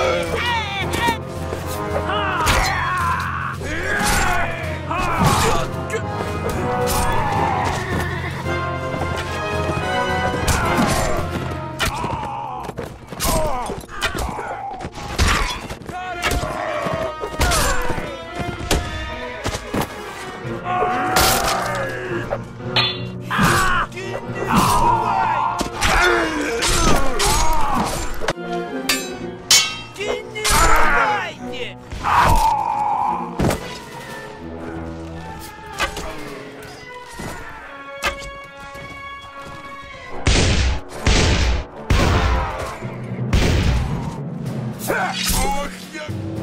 Oh! Выйди! Ох, я...